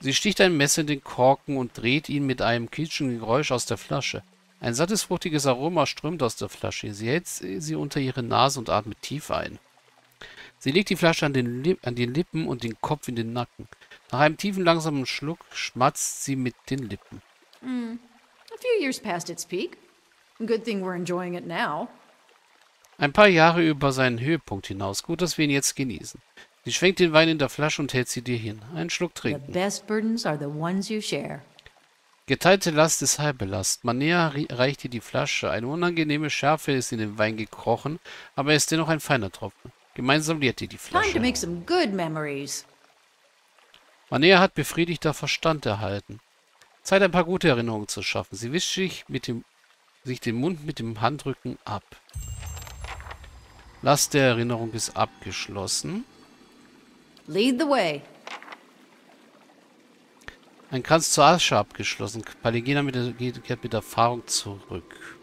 Sie sticht ein Messer in den Korken und dreht ihn mit einem quietschenden Geräusch aus der Flasche. Ein sattes, fruchtiges Aroma strömt aus der Flasche. Sie hält sie unter ihre Nase und atmet tief ein. Sie legt die Flasche an den, an den Lippen und den Kopf in den Nacken. Nach einem tiefen, langsamen Schluck schmatzt sie mit den Lippen. Mm. A few years past its peak. Good thing we're enjoying it now. Ein paar Jahre über seinen Höhepunkt hinaus. Gut, dass wir ihn jetzt genießen. Sie schwenkt den Wein in der Flasche und hält sie dir hin. Einen Schluck The trinken. best burdens are the ones you share. Geteilte Last ist halbe Last. Manea reicht ihr die Flasche. Eine unangenehme Schärfe ist in den Wein gekrochen, aber er ist dennoch ein feiner Tropfen. Gemeinsam leert ihr die Time to Flasche. make some good memories. Manea hat befriedigter Verstand erhalten. Zeit, ein paar gute Erinnerungen zu schaffen. Sie wischt sich, mit dem, sich den Mund mit dem Handrücken ab. Last der Erinnerung ist abgeschlossen. Lead the way. Ein Kranz zur Asche abgeschlossen. Paligina mit der, kehrt mit Erfahrung zurück.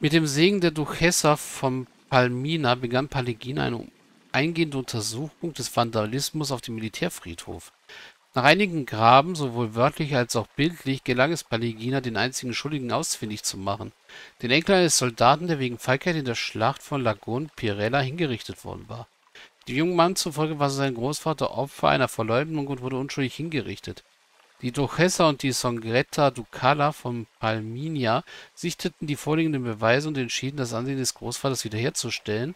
Mit dem Segen der Duchessa von Palmina begann Paligina eine eingehende Untersuchung des Vandalismus auf dem Militärfriedhof. Nach einigen Graben, sowohl wörtlich als auch bildlich, gelang es Paligina, den einzigen Schuldigen ausfindig zu machen. Den Enkel eines Soldaten, der wegen Feigheit in der Schlacht von Lagon Pirella hingerichtet worden war. Dem jungen Mann zufolge war sein Großvater Opfer einer Verleumdung und wurde unschuldig hingerichtet. Die Duchessa und die Songretta Ducala von Palminia sichteten die vorliegenden Beweise und entschieden, das Ansehen des Großvaters wiederherzustellen,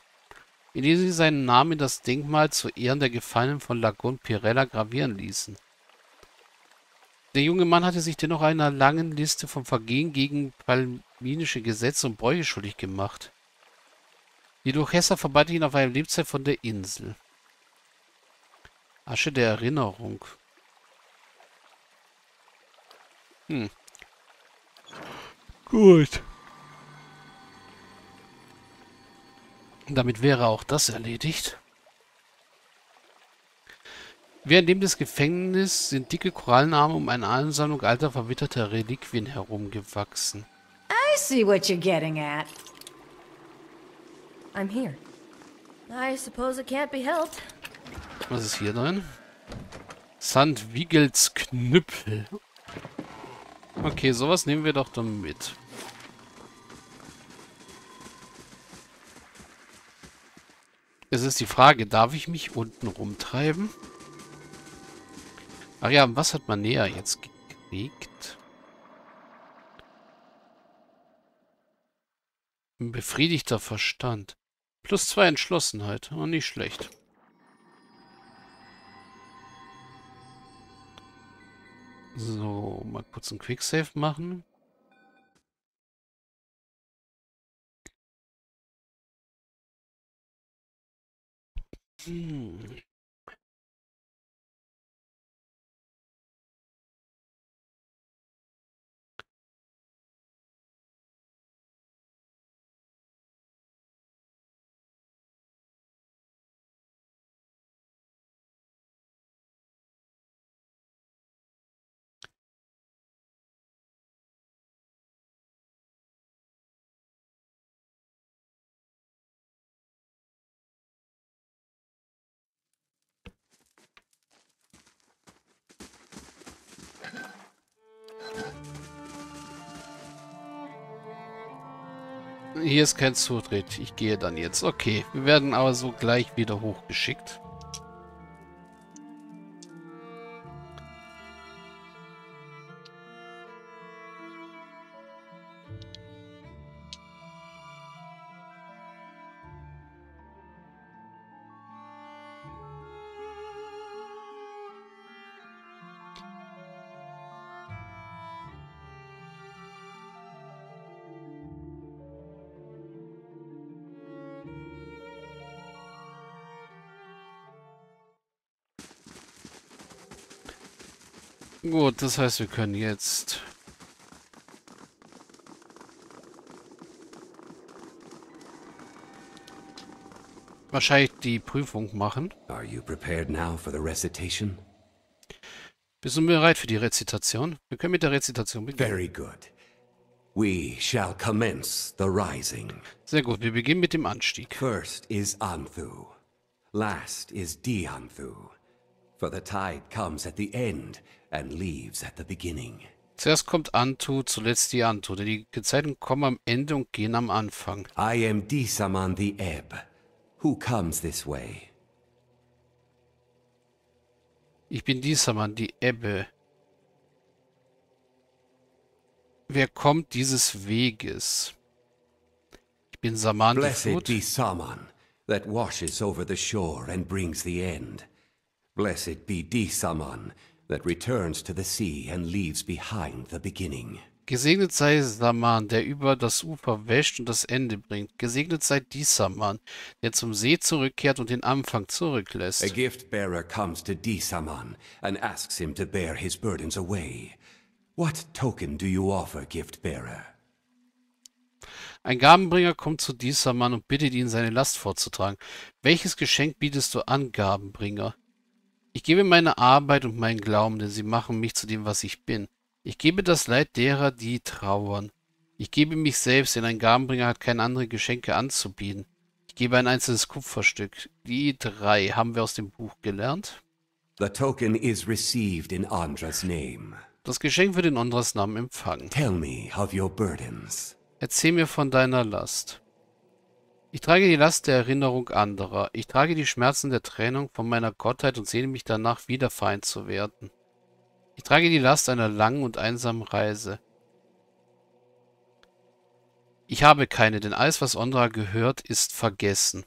indem sie seinen Namen in das Denkmal zu Ehren der Gefallenen von Lagon Pirella gravieren ließen. Der junge Mann hatte sich dennoch einer langen Liste von Vergehen gegen palminische Gesetze und Bräuche schuldig gemacht. Die Duchessa verbannte ihn auf eine Lebzeit von der Insel. Asche der Erinnerung. Hm. Gut. Damit wäre auch das erledigt. Während dem des Gefängnisses sind dicke Korallenarme um eine Ansammlung alter verwitterter Reliquien herumgewachsen. I see what you're getting at. I'm here. I suppose it can't be helped. Was ist hier drin? Sandwigels Knüppel. Okay, sowas nehmen wir doch dann mit. Es ist die Frage, darf ich mich unten rumtreiben? Ach ja, was hat man näher jetzt gekriegt? Ein befriedigter Verstand. Plus zwei Entschlossenheit. Oh, nicht schlecht. So, mal kurz einen Quicksave machen. Hm. Hier ist kein Zutritt. Ich gehe dann jetzt. Okay, wir werden aber so gleich wieder hochgeschickt. Gut, das heißt, wir können jetzt... wahrscheinlich die Prüfung machen. Are you prepared now for the recitation? Bist du bereit für die Rezitation? Wir können mit der Rezitation beginnen. Very good. We shall commence the rising. Sehr gut, wir beginnen mit dem Anstieg. First is Anthu, Last is Dianthu. For the tide comes at the end and leaves at the beginning. Zuerst kommt Antu, zuletzt die Antu, denn die Gezeiten kommen am Ende und gehen am Anfang. I am Disaman the Ebb. Who comes this way? Ich bin dieser Mann, die Ebbe. Wer kommt dieses Weges? Ich bin Saman die Blessed Flut. be Saman, that washes over the shore and brings the end. Blessed be Disaman, that returns to the sea and leaves behind the beginning. Gesegnet sei Saman, der über das Ufer wäscht und das Ende bringt. Gesegnet sei dieser Mann, der zum See zurückkehrt und den Anfang A zurücklässt. gift bearer comes to Disaman and asks him to bear his burdens away. What token do you offer, gift bearer? Ein Gabenbringer kommt zu dieser Mann und bittet ihn, seine Last vorzutragen. Welches Geschenk bietest du an, Gabenbringer? Ich gebe meine Arbeit und meinen Glauben, denn sie machen mich zu dem, was ich bin. Ich gebe das Leid derer, die trauern. Ich gebe mich selbst, denn ein Gabenbringer hat keine anderen Geschenke anzubieten. Ich gebe ein einzelnes Kupferstück. Die drei haben wir aus dem Buch gelernt. The token is received in Andra's name. Das Geschenk wird in Ondras Namen empfangen. Tell me of your burdens. Erzähl mir von deiner Last. Ich trage die Last der Erinnerung anderer. Ich trage die Schmerzen der Trennung von meiner Gottheit und sehne mich danach, wieder vereint zu werden. Ich trage die Last einer langen und einsamen Reise. Ich habe keine, denn alles, was Ondra gehört, ist vergessen.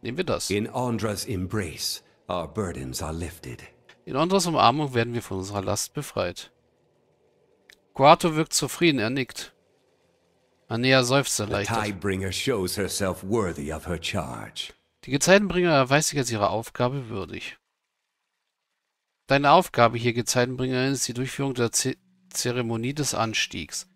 Nehmen wir das. In Andra's embrace, our burdens are lifted. In Ondras Umarmung werden wir von unserer Last befreit. Quato wirkt zufrieden, er nickt. Of her charge. Die Gezeitenbringer erweist sich als ihrer Aufgabe würdig. Deine Aufgabe hier, Gezeitenbringerin, ist die Durchführung der Z Zeremonie des Anstiegs.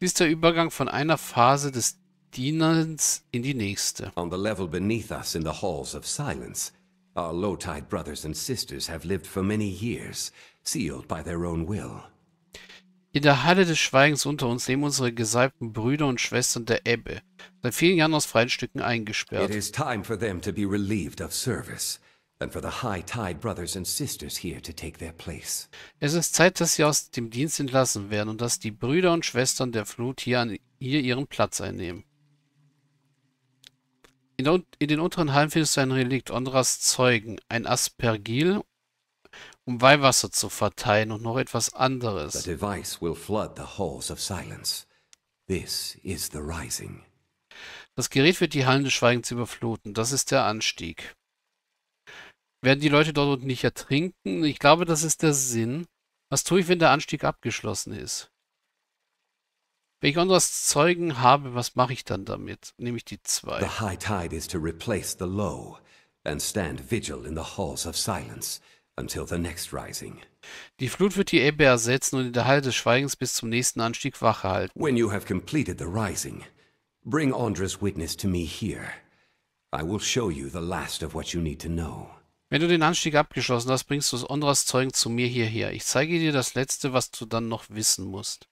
Sie ist der Übergang von einer Phase des Dienens in die nächste. On the level beneath us in the halls of silence, our low-tide brothers and sisters have lived for many years, sealed by their own will. In der Halle des Schweigens unter uns leben unsere gesalbten Brüder und Schwestern der Ebbe, seit vielen Jahren aus freien Stücken It eingesperrt. is time for them to be relieved of service, and for the high-tide brothers and sisters here to take their place. Es ist Zeit, dass sie aus dem Dienst entlassen werden und dass die Brüder und Schwestern der Flut hier, an, hier ihren Platz einnehmen. In, der, in den unteren Hallen findest du ein Relikt Ondras Zeugen, ein Aspergil, um Weihwasser zu verteilen und noch etwas The anderes. device will flood the halls of silence. This is the rising. Das Gerät wird die Hallen des Schweigens überfluten. Das ist der Anstieg. Werden die Leute dort unten nicht ertrinken? Ich glaube, das ist der Sinn. Was tue ich, wenn der Anstieg abgeschlossen ist? Wenn ich Ondras Zeugen habe, was mache ich dann damit? Nehme ich die zwei. The high tide is to replace the low, and stand vigil in the halls of silence until the next rising. Die Flut wird die Ebbe ersetzen und in der Halle des Schweigens bis zum nächsten Anstieg Wache halten. When you have completed the rising, bring Andra's witness to me here. I will show you the last of what you need to know. Wenn du den Anstieg abgeschlossen hast, bringst du Ondras Zeugen zu mir hierher. Ich zeige dir das Letzte, was du dann noch wissen musst.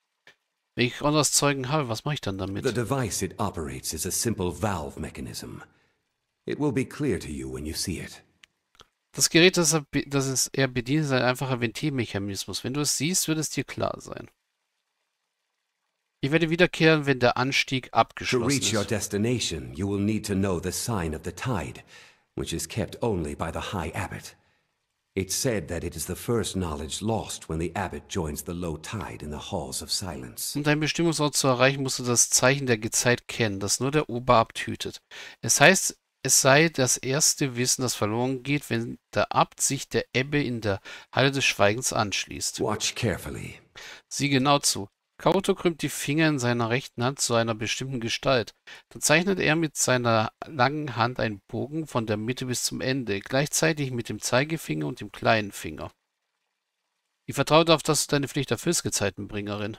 Wenn ich Ondras Zeugen habe, was mache ich dann damit? The device it operates is a simple valve mechanism. It will be clear to you when you see it. Das Gerät, das, er, das es er bedient, ist ein einfacher Ventilmechanismus. Wenn du es siehst, wird es dir klar sein. Ich werde wiederkehren, wenn der Anstieg To abgeschlossen reach your ist. destination, you will need to know the sign of the tide, which is kept only by the High Abbot. It's said that it is the first knowledge lost when the abbot joins the low tide in the halls of silence. Um deinen Bestimmungsort zu erreichen, musst du das Zeichen der Gezeit kennen, das nur der Oberabt hütet. Es heißt, es sei das erste Wissen, das verloren geht, wenn der Abt sich der Ebbe in der Halle des Schweigens anschließt. Watch carefully. Sieh genau zu. Kaoto krümmt die Finger in seiner rechten Hand zu einer bestimmten Gestalt. Dann zeichnet er mit seiner langen Hand einen Bogen von der Mitte bis zum Ende, gleichzeitig mit dem Zeigefinger und dem kleinen Finger. Ich vertraue darauf, dass du deine Pflicht erfüllst, Gezeitenbringerin.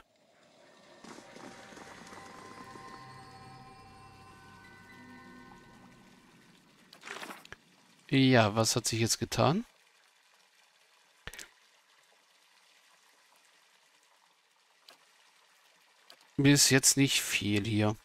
Ja, was hat sich jetzt getan? Bis jetzt nicht viel hier.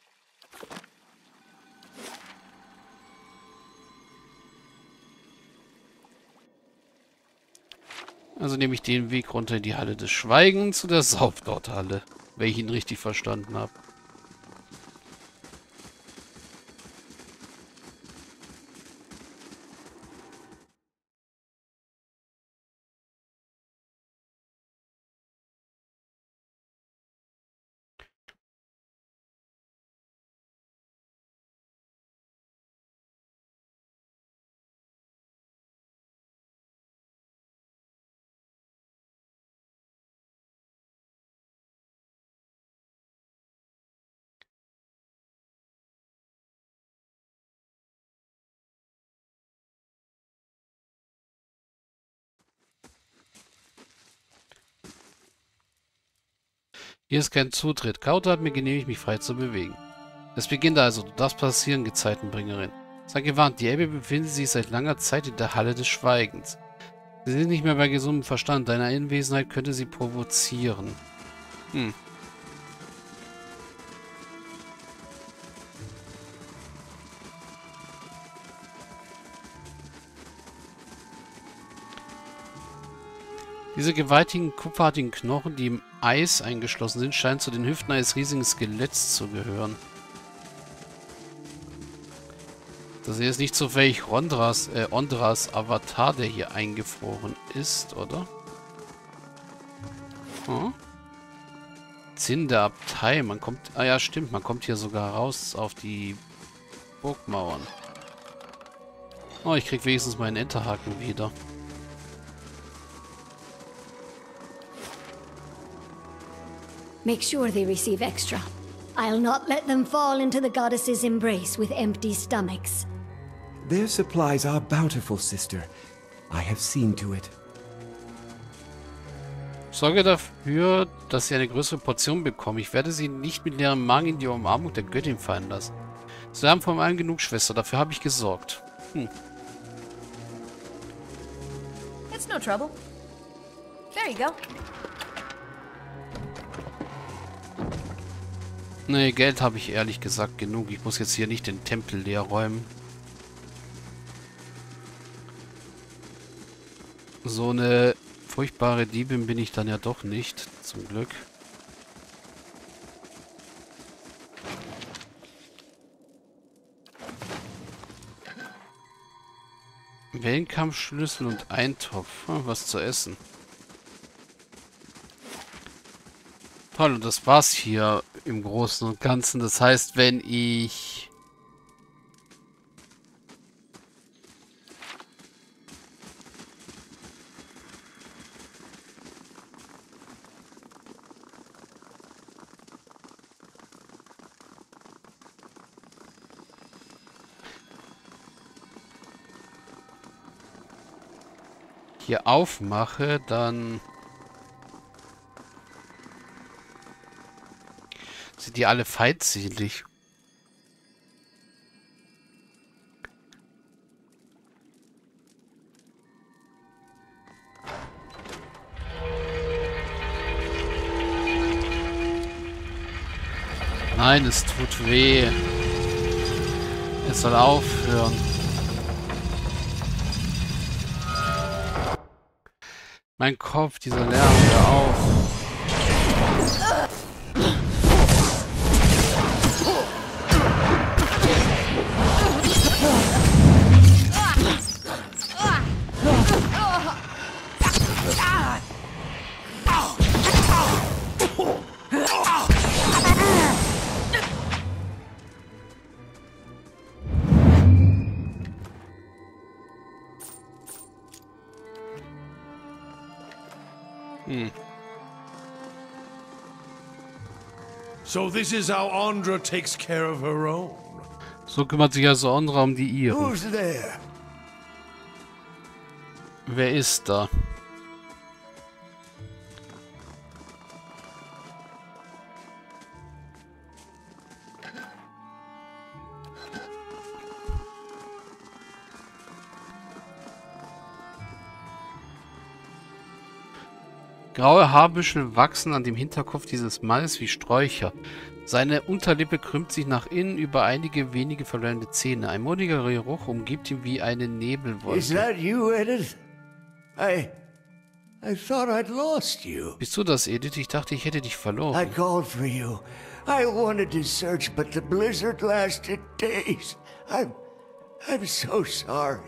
Also nehme ich den Weg runter in die Halle des Schweigens zu der Saufdorthalle, wenn ich ihn richtig verstanden habe. Hier ist kein Zutritt. Kauter hat mir genehmigt, mich frei zu bewegen. Es beginnt also. Du darfst passieren, Gezeitenbringerin. Sei gewarnt, die Elbe befindet sich seit langer Zeit in der Halle des Schweigens. Sie sind nicht mehr bei gesundem Verstand. Deine Anwesenheit könnte sie provozieren. Hm. Diese gewaltigen kupferartigen Knochen, die im Eis eingeschlossen sind, scheinen zu den Hüften eines riesigen Skeletts zu gehören. Das ist nicht zufällig Rondras, äh, Ondras Avatar, der hier eingefroren ist, oder? Hm? Zinn der Abtei. Man kommt... Ah ja, stimmt. Man kommt hier sogar raus auf die Burgmauern. Oh, ich krieg wenigstens meinen Enterhaken wieder. Make sure they receive extra. I'll not let them fall into the goddess's embrace with empty stomachs. Their supplies are bountiful, sister. I have seen to it. Sorge dafür, dass sie eine größere Portion bekommen. Ich werde sie nicht mit leerem Magen in die Umarmung der Göttin fallen lassen. Sie haben von allem genug, Schwester. Dafür habe ich gesorgt. Hm. It's no trouble. There you go. Nee, Geld habe ich ehrlich gesagt genug. Ich muss jetzt hier nicht den Tempel leer räumen. So eine furchtbare Diebin bin ich dann ja doch nicht, zum Glück. Wellenkampfschlüssel und Eintopf. Hm, was zu essen. Toll, und das war's hier im Großen und Ganzen. Das heißt, wenn ich... hier aufmache, dann... Sind die alle feindselig? Nein, es tut weh. Es soll aufhören. Mein Kopf, dieser Lärm, hör auf. So this is how Andra takes care of her own. So kümmert sich also Andra um die. Who's there? Wer ist da? Graue Haarbüschel wachsen an dem Hinterkopf dieses Mannes wie Sträucher. Seine Unterlippe krümmt sich nach innen über einige wenige verlorene Zähne. Ein modiger Geruch umgibt ihn wie eine Is Nebelwolke. that you, Edith? I. I thought I'd lost you. Bist du das, Edith? Ich dachte, ich hätte dich I verloren. called for you. I wanted to search, but the blizzard lasted days. I'm. I'm so sorry.